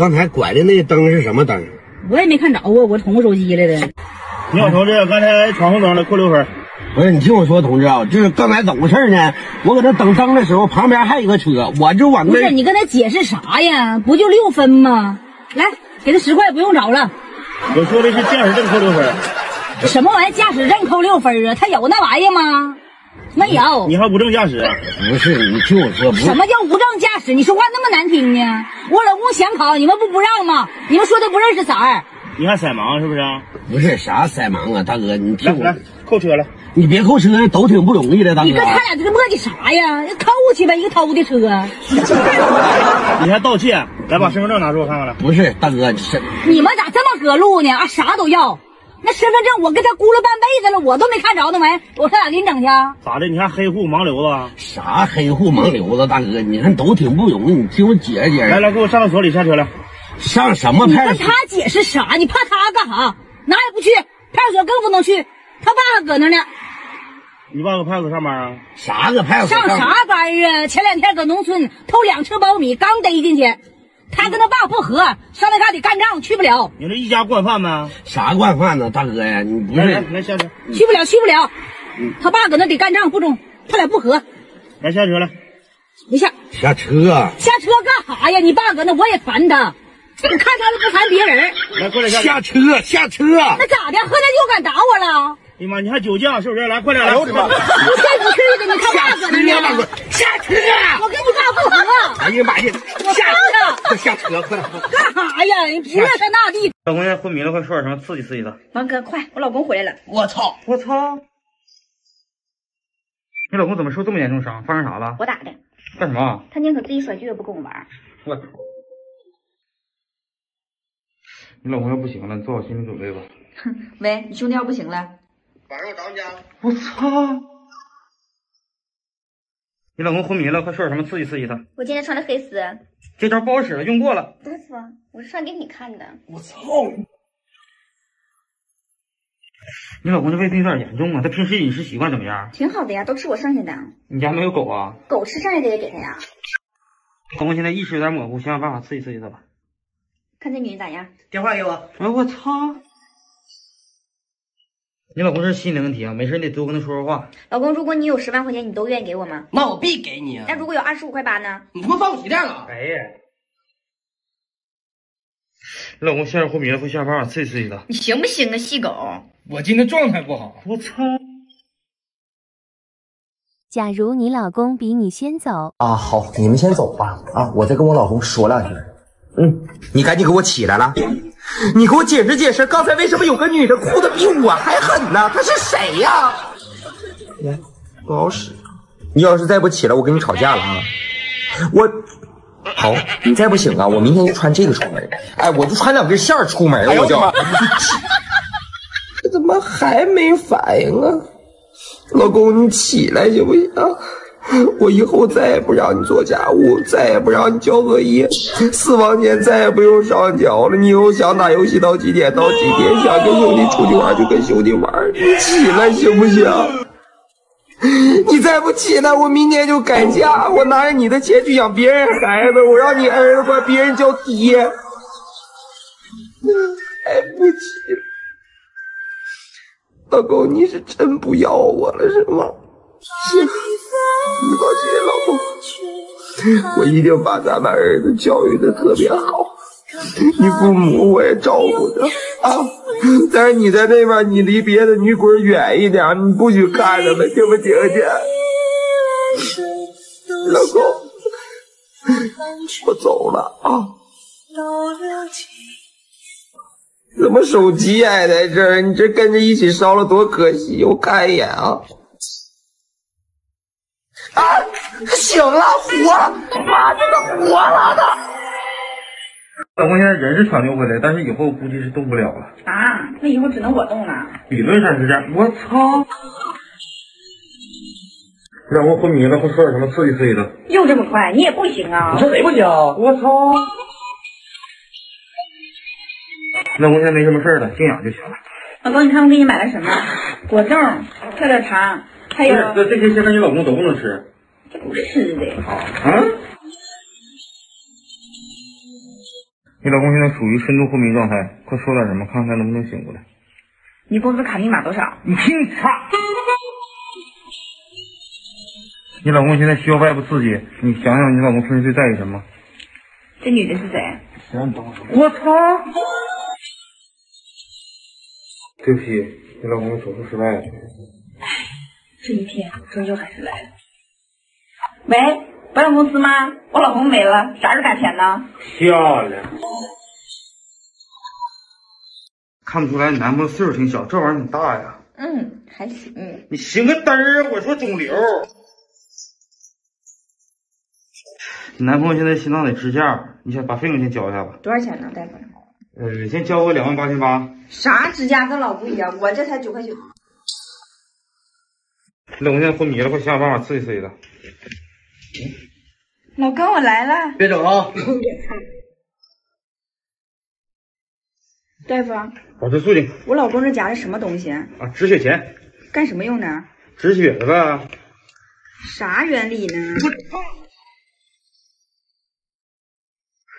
刚才拐的那灯是什么灯？我也没看着啊，我捅过手机来的。你好，同志，刚才闯红灯了，扣六分。不是你听我说，同志啊，就是刚才怎么回事呢？我搁这等灯的时候，旁边还有一个车，我就往那不是你跟他解释啥呀？不就六分吗？来，给他十块，不用找了。我说的是驾驶证扣六分。什么玩意？驾驶证扣六分啊？他有那玩意吗？没有。你还无证驾驶？不是你听我说，不什么叫无证驾驶？你说话那么难听呢？我老公想考，你们不不让吗？你们说他不认识色儿。你还色盲是不是？不是啥色盲啊，大哥，你听我来，，扣车了。你别扣车，都挺不容易的，大哥你跟。他俩这磨叽啥呀？扣去呗，一个偷的车。你还盗窃？来，把身份证拿出我看看来。不是大哥，是你们咋这么隔路呢？啊，啥都要。那身份证我跟他咕噜半辈子了，我都没看着那玩意儿，我上哪给你整去啊？咋的？你看黑户盲流子？啥黑户盲流子，大哥，你看都挺不容易，你听我解释解释。来来，给我上到所里下车来。上什么派出所？跟他解释啥？你怕他干啥？哪也不去，派出所更不能去。他爸还搁那呢，你爸搁派出所上班啊？啥搁派出所？上啥班啊？前两天搁农村偷两车苞米，刚逮进去。他跟他爸不和，上那嘎得干仗，去不了，你这一家惯犯呗？啥惯犯呢，大哥呀？你不来来是来下车，去不了，去不了。他爸搁那得干仗，不中，他俩不和，来下车来。不下下车？下车干啥呀？你爸搁那我也烦他，你看他都不烦别人，来过来下。下车？下车？那咋的？喝点酒敢打我了？哎呀妈，你还酒驾是不是？来，快点来。我的妈不去不去的，你看爸搁那车，大哥呢。，下车！我跟你爸不和，哎呀妈呀！下车快下车，快点！干啥呀？你不乐在那地。老公现在昏迷了，快说点什么刺激刺激他。王哥，快，我老公回来了。我操！我操！你老公怎么受这么严重伤？发生啥了？我打的，干什么？他宁可自己甩剧也不跟我玩。我操！你老公要不行了，你做好心理准备吧。哼 喂，你兄弟要不行了，晚上我找你啊。我操！你老公昏迷了，快说点什么刺激刺激他。我今天穿的黑丝，这招不好使了，用过了。大夫，我是穿给你看的。我操！你老公这胃病有点严重啊，他平时饮食习惯怎么样？挺好的呀，都吃我剩下的，你家没有狗啊？狗吃剩下的也给他呀。老公现在意识有点模糊，想想办法刺激刺激他吧。看这女人咋样？电话给我。哎，我操！你老公这是心理问题啊，没事你得多跟他说说话。老公，如果你有十万块钱，你都愿意给我吗？那我必给你啊！那如果有二十五块八呢？你他妈放我鸡蛋了！哎呀！你老公现在昏迷了，快想想办法刺激刺激他。你行不行啊，细狗？我今天状态不好，我操！假如你老公比你先走，啊，好，你们先走吧。啊，我再跟我老公说两句。嗯，你赶紧给我起来了，你给我解释解释，刚才为什么有个女的哭的比我还狠呢？她是谁呀？来，不好使。你要是再不起来，我跟你吵架了啊！我，好，你再不醒啊，我明天就穿这个出门。哎，我就穿两根线儿出门，我就。这怎么还没反应啊？老公，你起来行不行？我以后再也不让你做家务，再也不让你交作业，私房钱再也不用上交了。你以后想打游戏到几点到几点，想跟兄弟出去玩就跟兄弟玩。你起来行不行？你再不起来，我明天就改嫁，我拿着你的钱去养别人孩子，我让你儿子管别人叫爹。对不起？老公，你是真不要我了是吗？行老公，我一定把咱们儿子教育的特别好。你父母我也照顾着啊，但是你在那边，你离别的女鬼远一点，你不许看他们，听不听见？老公，我走了啊。怎么手机还在这儿？你这跟着一起烧了多可惜！我看一眼啊。啊，醒了，活了！妈，这个活了的。老公现在人是抢救回来，但是以后估计是动不了了。啊，那以后只能我动了。理论上是这样。我操！你老公昏迷了，会说点什么刺激刺激的。又这么快，你也不行啊！你说谁不行？我操！老公现在没什么事儿了，静养就行了。老公，你看我给你买了什么？果冻、跳跳糖，还有不是，这这些现在你老公都不能吃。这不是吃的。啊？你老公现在属于深度昏迷状态，快说点什么，看看能不能醒过来。你工资卡密码多少？你听他。你老公现在需要外部刺激，你想想你老公平时最在意什么？这女的是谁？我操！对不起，你老公手术失败了。这一天终究还是来了。喂，保险公司吗？我老公没了，啥时候打钱呢？漂亮。看不出来，你男朋友岁数挺小，这玩意儿挺大呀。嗯，还行。你行个嘚儿！我说肿瘤。你男朋友现在心脏得支架，你先把费用先交一下吧。多少钱呢，大夫？呃，先交个两万八千八。啥支架跟老不一样？我这才九块九。你老公现在昏迷了，快想想办法刺激刺激他。老公，我来了。别整啊！大夫，保持肃静我老公这夹的什么东西？啊！止血钳，干什么用的？止血的呗。啥原理呢？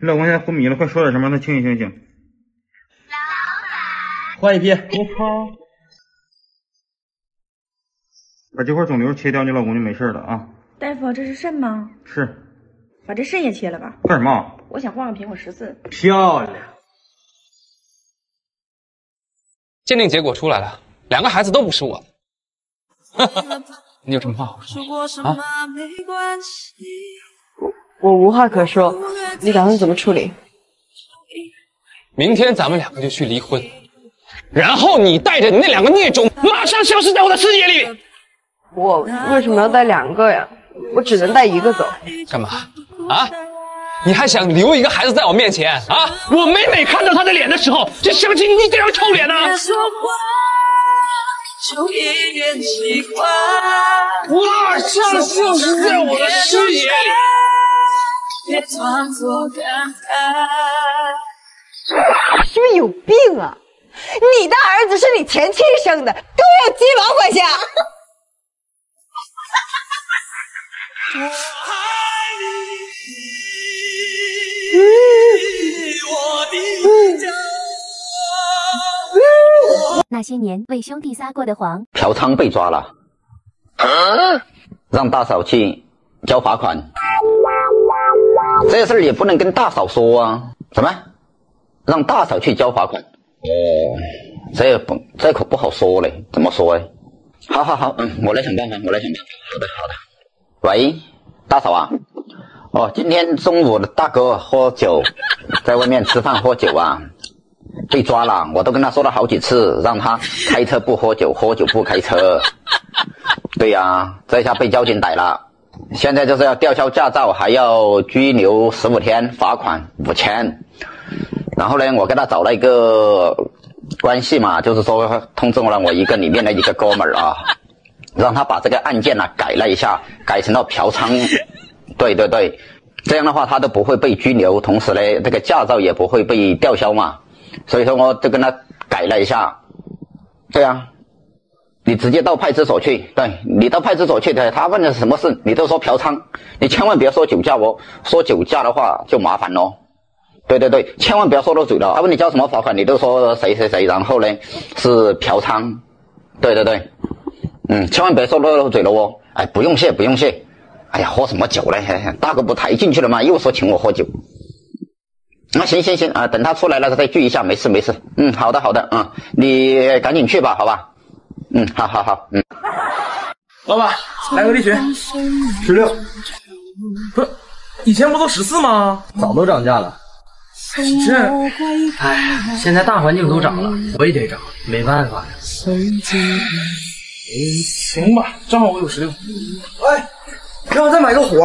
你老公现在昏迷了，快说点什么让他清醒清醒。老板换一批。我操！把这块肿瘤切掉，你老公就没事了啊。大夫，这是肾吗？是，把这肾也切了吧。干什么？我想换个苹果十四。漂亮。鉴定结果出来了，两个孩子都不是我的。你有什么话好说啊？我无话可说，你打算怎么处理？明天咱们两个就去离婚，然后你带着你那两个孽种马上消失在我的视野里。我为什么要带两个呀？我只能带一个走。干嘛？啊？你还想留一个孩子在我面前啊？我每每看到他的脸的时候，就想起你这张臭脸呢、马上消失在我的视野里。别装作感慨是不是有病啊？你的儿子是你前妻生的，跟我鸡毛关系啊！那些年为兄弟撒过的谎，嫖娼被抓了，让大嫂去交罚款。这事儿也不能跟大嫂说啊。什么？让大嫂去交罚款？哦，这不这可不好说嘞，怎么说哎？好好好，嗯，我来想办法，我来想办法。好的好的。喂，大嫂啊，哦，今天中午的大哥喝酒，在外面吃饭喝酒啊，被抓了。我都跟他说了好几次，让他开车不喝酒，喝酒不开车。对呀、这下被交警逮了。现在就是要吊销驾照，还要拘留十五天，罚款五千。然后呢，我给他找了一个关系嘛，就是说通知我了我一个里面的一个哥们儿啊，让他把这个案件呢、改了一下，改成了嫖娼。对对对，这样的话他都不会被拘留，同时呢，这个驾照也不会被吊销嘛。所以说我就跟他改了一下。对啊，你直接到派出所去，对你到派出所去的，他问的是什么事，你都说嫖娼，你千万别说酒驾哦，说酒驾的话就麻烦喽。对对对，千万不要说漏嘴了。他问你交什么罚款，你都说谁谁谁，然后呢是嫖娼。对对对，嗯，千万别说漏嘴了哦。哎，不用谢，不用谢。哎呀，喝什么酒嘞？大哥不抬进去了吗？又说请我喝酒。那、行行行啊，等他出来了再聚一下，没事没事。嗯，好的好的，嗯，你赶紧去吧，好吧？嗯，好好好，嗯。老板，来个利群，十六，不是，以前不都十四吗？早都涨价了。这，哎，现在大环境都涨了，我也得涨，没办法呀。行吧，正好我有十六。哎，让我再买个火。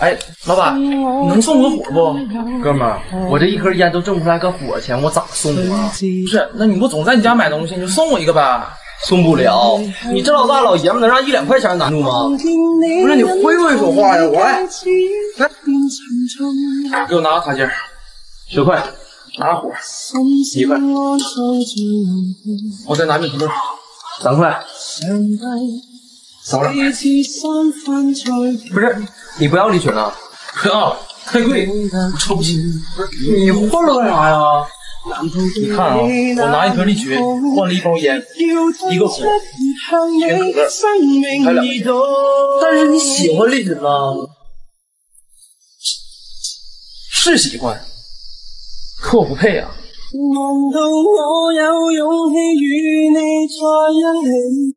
哎，老板，你能送我个火不？哥们儿，我这一颗烟都挣不出来个火钱，我咋送啊？不是，那你不总在你家买东西，你就送我一个呗。送不了，你这老大老爷们能让一两块钱难住吗？不是你会不会说话呀？我来，来，给我拿个卡件，十块，拿火，一块，我再拿米粒，三块，少了。不是，你不要利群了？不要了，太贵，我抽不起。不是你换了干啥呀？你看啊，我拿一盒利群换了一包烟，一个红，全可乐，还两个。但是你喜欢利群吗？是喜欢，可我不配啊。难道我有勇气与你在一起？